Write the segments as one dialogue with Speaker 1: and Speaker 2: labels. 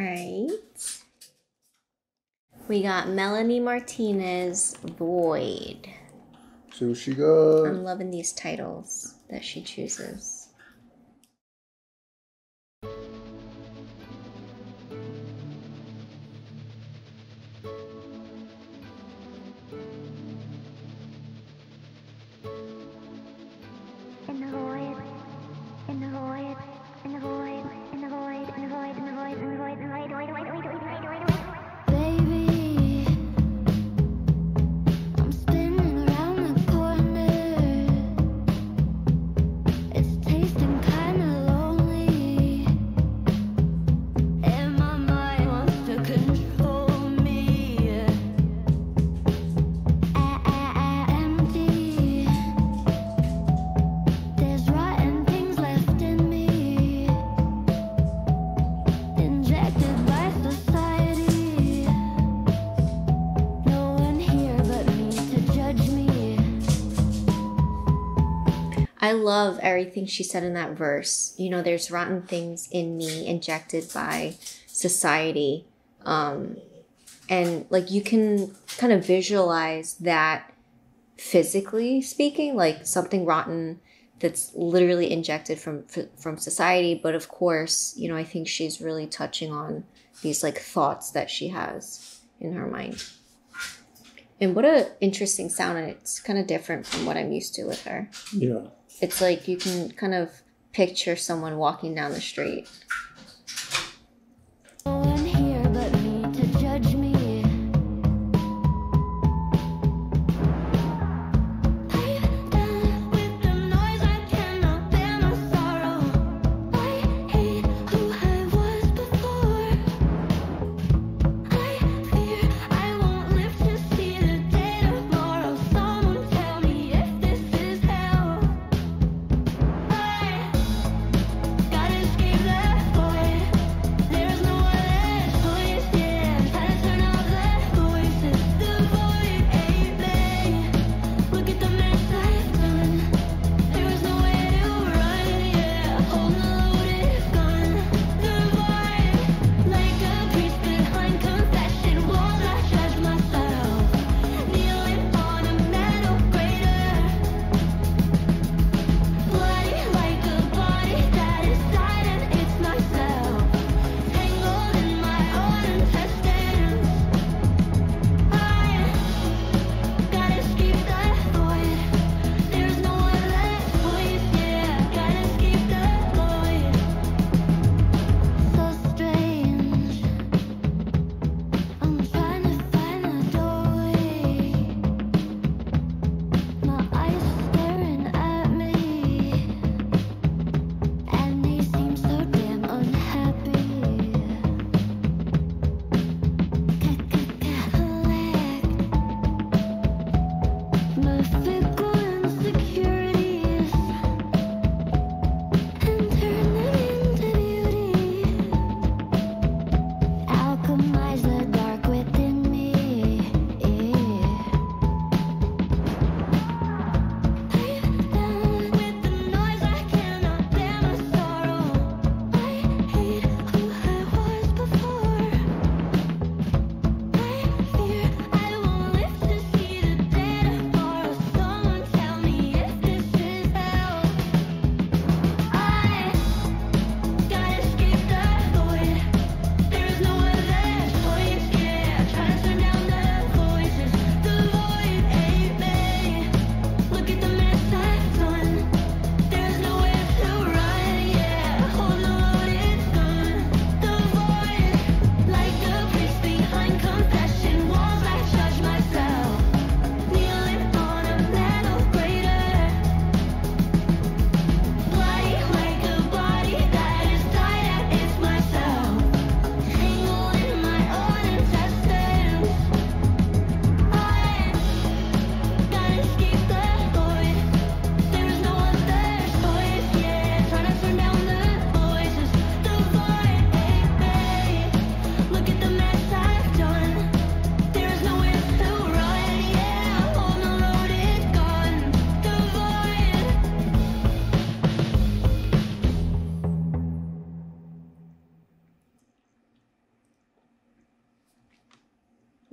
Speaker 1: right. We got Melanie Martinez, Void.
Speaker 2: See what she got.
Speaker 1: I'm loving these titles that she chooses.
Speaker 3: I
Speaker 1: love everything she said in that verse. You know, there's rotten things in me injected by society. Um, and like you can kind of visualize that physically speaking, like something rotten that's literally injected from from society. But of course, you know, I think she's really touching on these like thoughts that she has in her mind. And what a interesting sound, and it's kind of different from what I'm used to with her
Speaker 2: Yeah.
Speaker 1: It's like you can kind of picture someone walking down the street.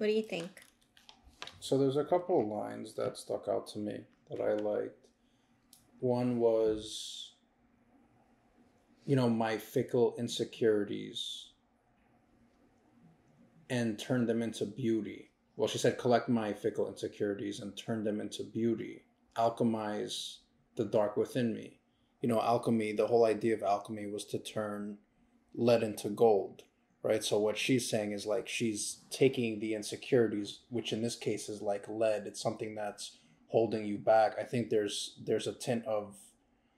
Speaker 1: What do you think?
Speaker 2: So there's a couple of lines that stuck out to me that I liked. One was, you know, my fickle insecurities and turn them into beauty. Well, she said, collect my fickle insecurities and turn them into beauty. Alchemize the dark within me. You know, alchemy, the whole idea of alchemy was to turn lead into gold, right? So what she's saying is like she's taking the insecurities, which in this case is like lead. It's something that's holding you back. I think there's there's a tint of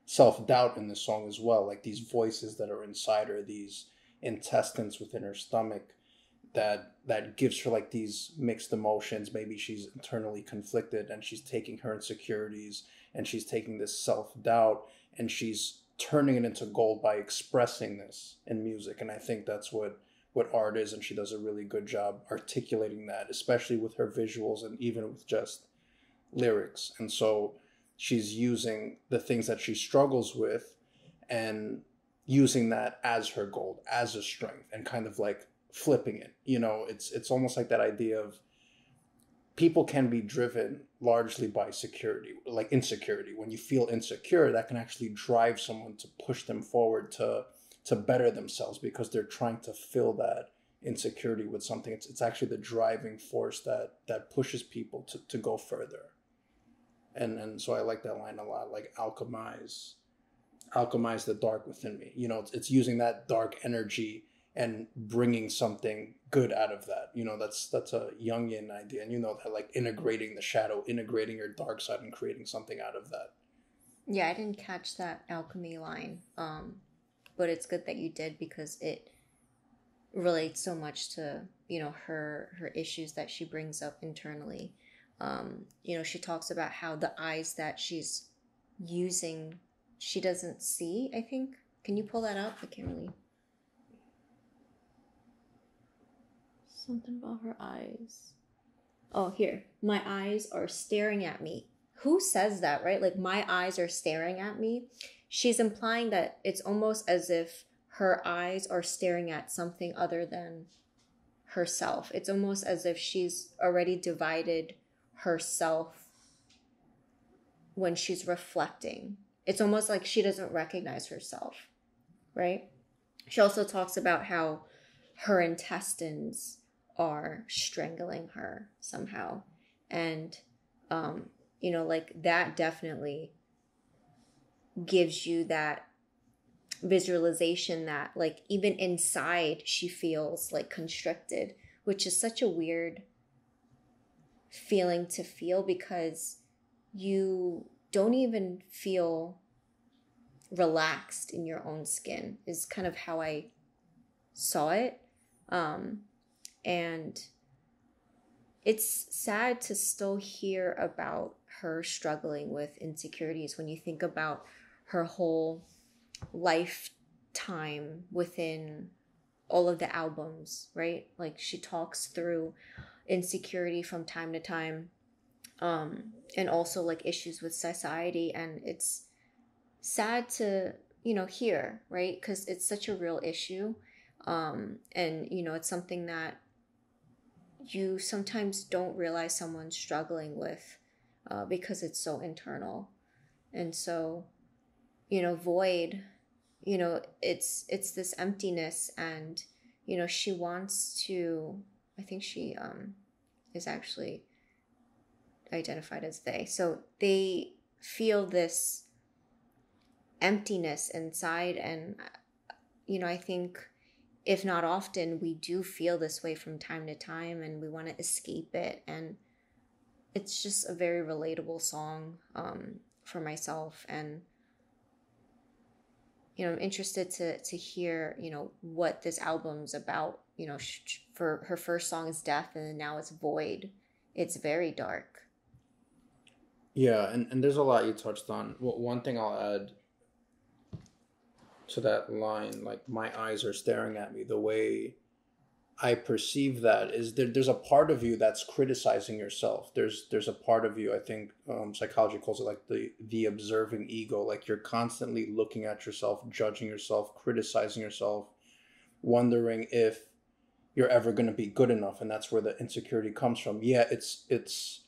Speaker 2: self doubt in this song as well, like these voices that are inside her, these intestines within her stomach that that gives her like these mixed emotions maybe she's internally conflicted and she's taking her insecurities and she's taking this self-doubt and she's turning it into gold by expressing this in music and i think that's what what art is and she does a really good job articulating that especially with her visuals and even with just lyrics. And so she's using the things that she struggles with and using that as her gold as a strength and kind of like flipping it. You know it's it's almost like that idea of people can be driven largely by security like insecurity. When you feel insecure that can actually drive someone to push them forward to to better themselves because they're trying to fill that insecurity with something it's, it's actually the driving force that that pushes people to, to go further and and so i like that line a lot like alchemize alchemize the dark within me you know it's, it's using that dark energy and bringing something good out of that. You know, that's that's a Jungian idea, and you know that like integrating the shadow, integrating your dark side, and creating something out of that.
Speaker 1: Yeah, I didn't catch that alchemy line, um, but it's good that you did because it relates so much to you know her her issues that she brings up internally. Um, you know, she talks about how the eyes that she's using, she doesn't see. I think. Can you pull that up? I can't really. Something about her eyes. Oh, here. My eyes are staring at me. Who says that, right? Like, my eyes are staring at me. She's implying that it's almost as if her eyes are staring at something other than herself. It's almost as if she's already divided herself when she's reflecting. It's almost like she doesn't recognize herself, right? She also talks about how her intestines are strangling her somehow. And, um, you know, like that definitely gives you that visualization that, like, even inside she feels like constricted, which is such a weird feeling to feel because you don't even feel relaxed in your own skin, is kind of how I saw it. Um, and it's sad to still hear about her struggling with insecurities when you think about her whole lifetime within all of the albums, right? Like she talks through insecurity from time to time um and also like issues with society and it's sad to you know hear right because it's such a real issue um and you know it's something that you sometimes don't realize someone's struggling with uh, because it's so internal and so you know void you know it's it's this emptiness and you know she wants to i think she um is actually identified as they so they feel this emptiness inside and you know i think if not often, we do feel this way from time to time and we want to escape it. And it's just a very relatable song um, for myself. And, you know, I'm interested to, to hear, you know, what this album's about. You know, sh- for her first song is Death and now it's Void. It's very dark.
Speaker 2: Yeah, and, and there's a lot you touched on. Well, one thing I'll add to that line, like my eyes are staring at me, the way I perceive that is there, there's a part of you that's criticizing yourself. There's there's a part of you, I think um, psychology calls it like the the observing ego. Like you're constantly looking at yourself, judging yourself, criticizing yourself, wondering if you're ever going to be good enough and that's where the insecurity comes from yeah it's it's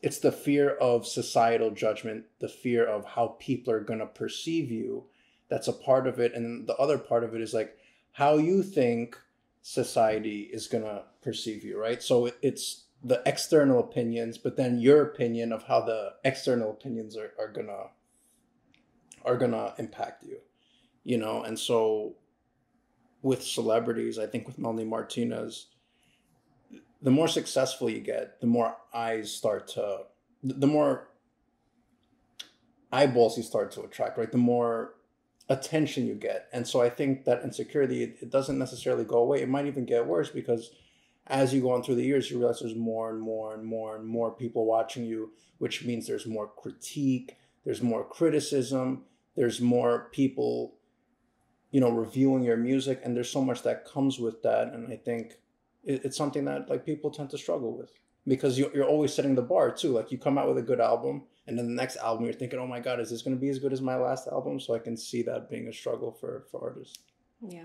Speaker 2: it's the fear of societal judgment the fear of how people are going to perceive you that's a part of it and the other part of it is like how you think society is going to perceive you right? So it, it's the external opinions but then your opinion of how the external opinions are, are gonna are gonna impact you you know? And so with celebrities i think with melanie martinez the more successful you get the more eyes start to the more eyeballs you start to attract right? The more attention you get. And so i think that insecurity it, it doesn't necessarily go away. It might even get worse because as you go on through the years you realize there's more and more and more and more people watching you which means there's more critique there's more criticism there's more people you know reviewing your music and there's so much that comes with that. And i think it, it's something that like people tend to struggle with because you're, you're always setting the bar too. Like you come out with a good album and then the next album you're thinking oh my god is this going to be as good as my last album so i can see that being a struggle for for artists
Speaker 1: Yeah.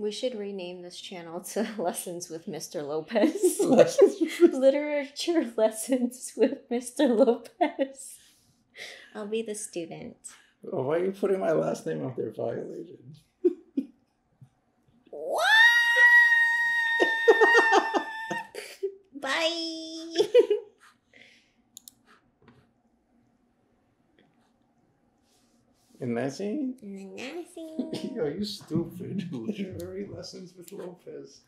Speaker 1: We should rename this channel to Lessons with Mr. Lopez. Literature Lessons with Mr. Lopez. I'll be the student.
Speaker 2: oh, why are you putting my last name out there violated
Speaker 1: What? Bye.
Speaker 2: And that's it
Speaker 1: Nothing.
Speaker 2: Yo, you stupid. Literary lessons with lopez